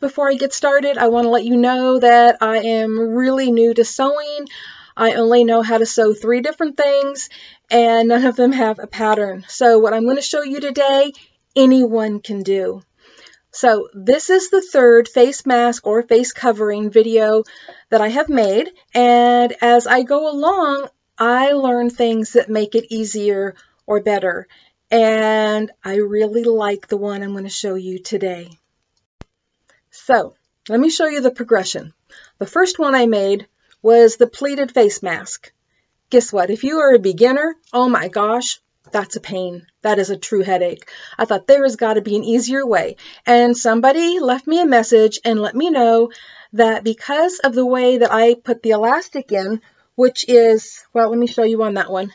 Before I get started, I want to let you know that I am really new to sewing. I only know how to sew three different things and none of them have a pattern. So what I'm going to show you today, anyone can do. So this is the third face mask or face covering video that I have made and as I go along, I learn things that make it easier or better and I really like the one I'm going to show you today. So let me show you the progression. The first one I made was the pleated face mask. Guess what? If you are a beginner, oh my gosh, that's a pain. That is a true headache. I thought there has got to be an easier way. And somebody left me a message and let me know that because of the way that I put the elastic in, which is, well, let me show you on that one,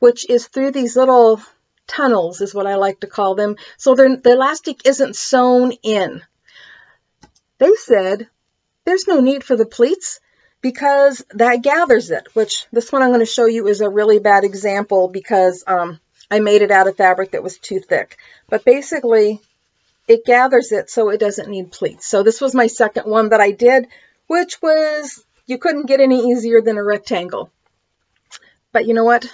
which is through these little tunnels is what I like to call them. So the elastic isn't sewn in. They said there's no need for the pleats because that gathers it, which this one I'm going to show you is a really bad example because um, I made it out of fabric that was too thick. But basically, it gathers it so it doesn't need pleats. So this was my second one that I did, which was, you couldn't get any easier than a rectangle. But you know what?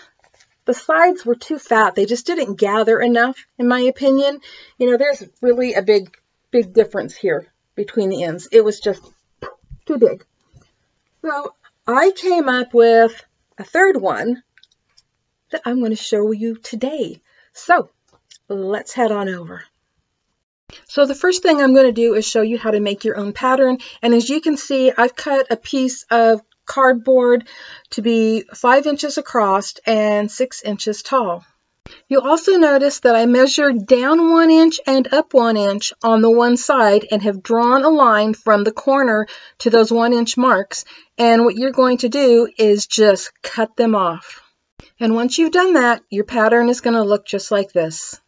The sides were too fat. They just didn't gather enough, in my opinion. You know, there's really a big, big difference here between the ends. It was just too big. So I came up with a third one that I'm going to show you today. So let's head on over. So the first thing I'm going to do is show you how to make your own pattern. And as you can see, I've cut a piece of cardboard to be five inches across and six inches tall. You'll also notice that I measured down one inch and up one inch on the one side and have drawn a line from the corner to those one inch marks. And what you're going to do is just cut them off. And once you've done that, your pattern is going to look just like this.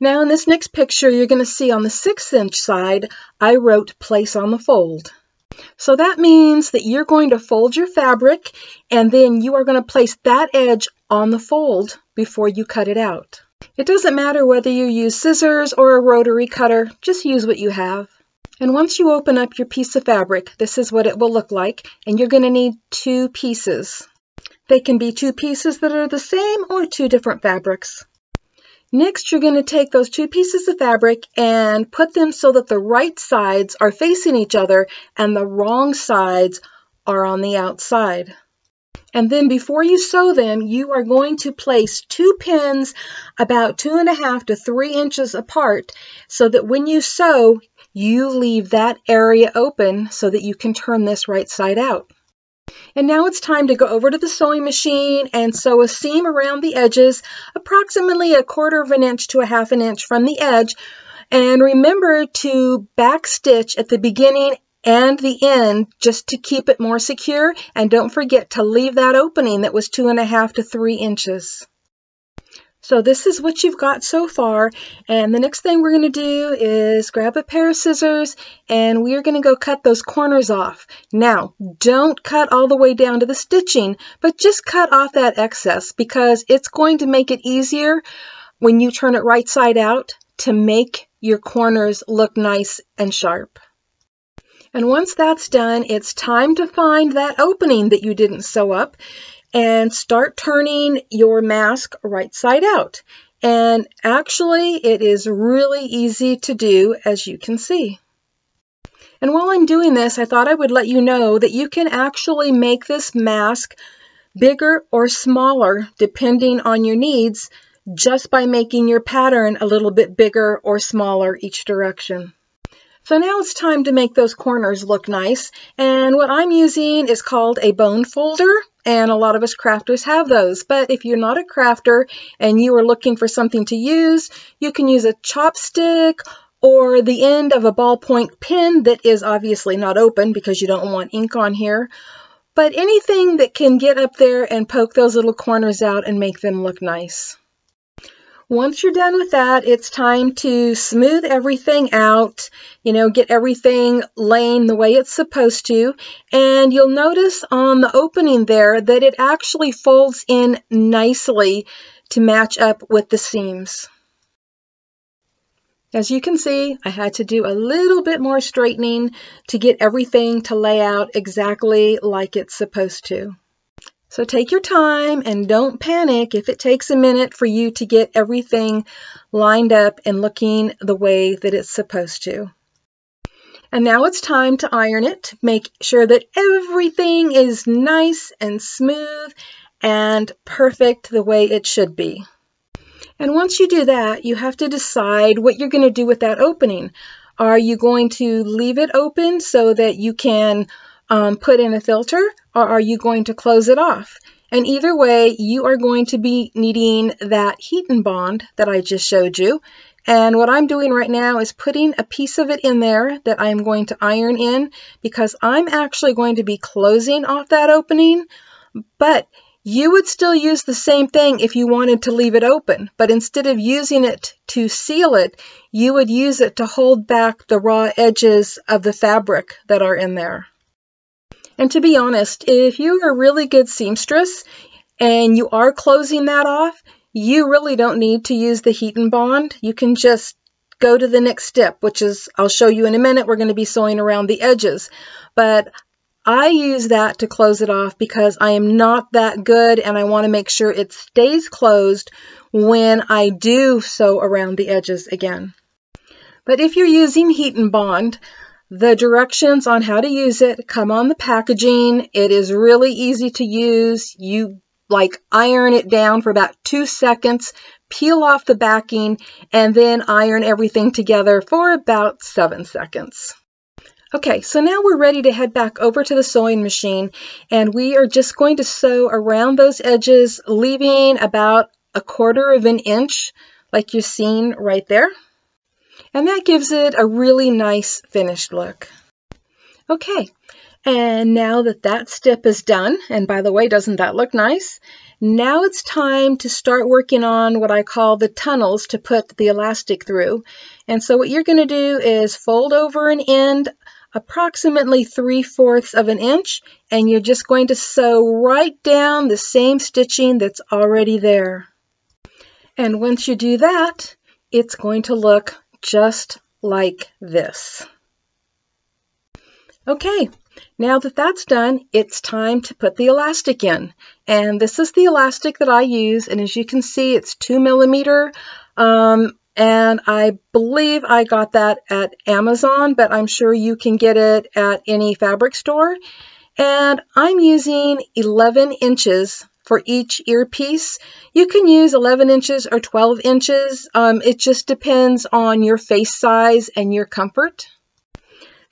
Now in this next picture, you're going to see on the six inch side, I wrote place on the fold. So that means that you're going to fold your fabric and then you are going to place that edge on the fold before you cut it out. It doesn't matter whether you use scissors or a rotary cutter, just use what you have. And once you open up your piece of fabric, this is what it will look like, and you're going to need two pieces. They can be two pieces that are the same or two different fabrics. Next, you're going to take those two pieces of fabric and put them so that the right sides are facing each other and the wrong sides are on the outside. And then before you sew them, you are going to place two pins about two and a half to three inches apart so that when you sew, you leave that area open so that you can turn this right side out. And now it's time to go over to the sewing machine and sew a seam around the edges, approximately a quarter of an inch to a half an inch from the edge. And remember to back stitch at the beginning and the end just to keep it more secure. And don't forget to leave that opening that was two and a half to three inches. So this is what you've got so far. And the next thing we're going to do is grab a pair of scissors and we're going to go cut those corners off. Now, don't cut all the way down to the stitching, but just cut off that excess because it's going to make it easier when you turn it right side out to make your corners look nice and sharp. And once that's done, it's time to find that opening that you didn't sew up and start turning your mask right side out. And actually, it is really easy to do, as you can see. And while I'm doing this, I thought I would let you know that you can actually make this mask bigger or smaller, depending on your needs, just by making your pattern a little bit bigger or smaller each direction. So now it's time to make those corners look nice. And what I'm using is called a bone folder. And a lot of us crafters have those. But if you're not a crafter and you are looking for something to use, you can use a chopstick or the end of a ballpoint pen that is obviously not open because you don't want ink on here. But anything that can get up there and poke those little corners out and make them look nice. Once you're done with that, it's time to smooth everything out, you know, get everything laying the way it's supposed to. And you'll notice on the opening there that it actually folds in nicely to match up with the seams. As you can see, I had to do a little bit more straightening to get everything to lay out exactly like it's supposed to. So take your time and don't panic if it takes a minute for you to get everything lined up and looking the way that it's supposed to. And now it's time to iron it. Make sure that everything is nice and smooth and perfect the way it should be. And once you do that, you have to decide what you're going to do with that opening. Are you going to leave it open so that you can um, put in a filter or are you going to close it off? And either way, you are going to be needing that heat and bond that I just showed you. And what I'm doing right now is putting a piece of it in there that I'm going to iron in because I'm actually going to be closing off that opening. But you would still use the same thing if you wanted to leave it open, but instead of using it to seal it, you would use it to hold back the raw edges of the fabric that are in there. And to be honest, if you're a really good seamstress and you are closing that off, you really don't need to use the heat and bond. You can just go to the next step, which is, I'll show you in a minute, we're going to be sewing around the edges. But I use that to close it off because I am not that good and I want to make sure it stays closed when I do sew around the edges again. But if you're using HeatnBond, the directions on how to use it come on the packaging. It is really easy to use. You like iron it down for about two seconds, peel off the backing, and then iron everything together for about seven seconds. Okay, so now we're ready to head back over to the sewing machine and we are just going to sew around those edges, leaving about a quarter of an inch like you're seeing right there. And that gives it a really nice finished look. Okay, and now that that step is done, and by the way, doesn't that look nice? Now it's time to start working on what I call the tunnels to put the elastic through. And so what you're going to do is fold over an end approximately 3 fourths of an inch and you're just going to sew right down the same stitching that's already there. And once you do that, it's going to look just like this. Okay, now that that's done, it's time to put the elastic in. And this is the elastic that I use, and as you can see, it's two millimeter. Um, and I believe I got that at Amazon, but I'm sure you can get it at any fabric store. And I'm using 11 inches for each earpiece. You can use 11 inches or 12 inches. Um, it just depends on your face size and your comfort.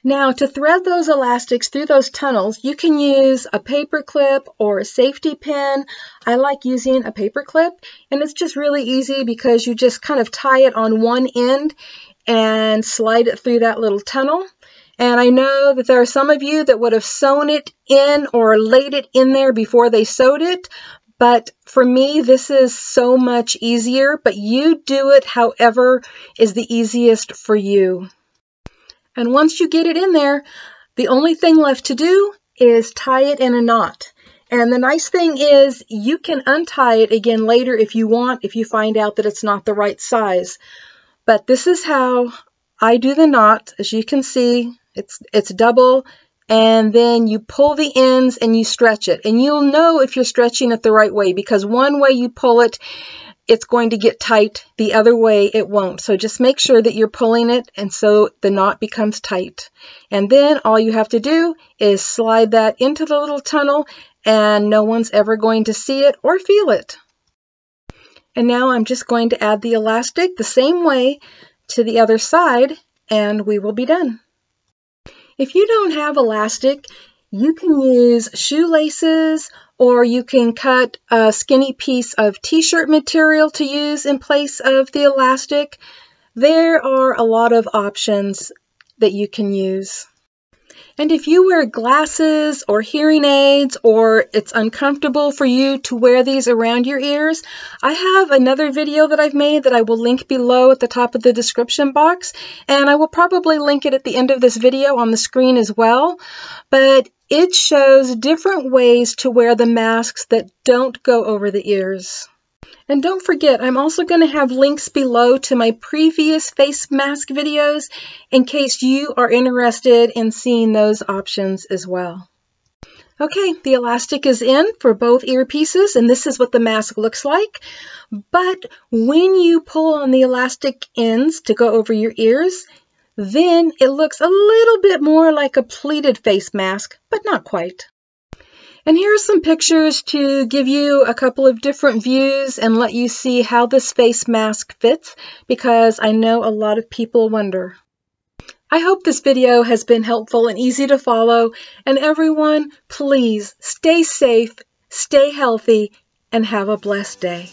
Now to thread those elastics through those tunnels, you can use a paper clip or a safety pin. I like using a paper clip and it's just really easy because you just kind of tie it on one end and slide it through that little tunnel. And I know that there are some of you that would have sewn it in or laid it in there before they sewed it. But for me, this is so much easier, but you do it however is the easiest for you. And once you get it in there, the only thing left to do is tie it in a knot. And the nice thing is you can untie it again later if you want, if you find out that it's not the right size. But this is how I do the knot. As you can see, it's, it's double and then you pull the ends and you stretch it. And you'll know if you're stretching it the right way because one way you pull it, it's going to get tight. The other way, it won't. So just make sure that you're pulling it and so the knot becomes tight. And then all you have to do is slide that into the little tunnel and no one's ever going to see it or feel it. And now I'm just going to add the elastic the same way to the other side and we will be done. If you don't have elastic, you can use shoelaces or you can cut a skinny piece of t-shirt material to use in place of the elastic. There are a lot of options that you can use. And if you wear glasses or hearing aids or it's uncomfortable for you to wear these around your ears, I have another video that I've made that I will link below at the top of the description box. And I will probably link it at the end of this video on the screen as well. But it shows different ways to wear the masks that don't go over the ears. And don't forget, I'm also going to have links below to my previous face mask videos in case you are interested in seeing those options as well. Okay, the elastic is in for both earpieces, and this is what the mask looks like. But when you pull on the elastic ends to go over your ears, then it looks a little bit more like a pleated face mask, but not quite. And here are some pictures to give you a couple of different views and let you see how this face mask fits, because I know a lot of people wonder. I hope this video has been helpful and easy to follow. And everyone, please stay safe, stay healthy, and have a blessed day.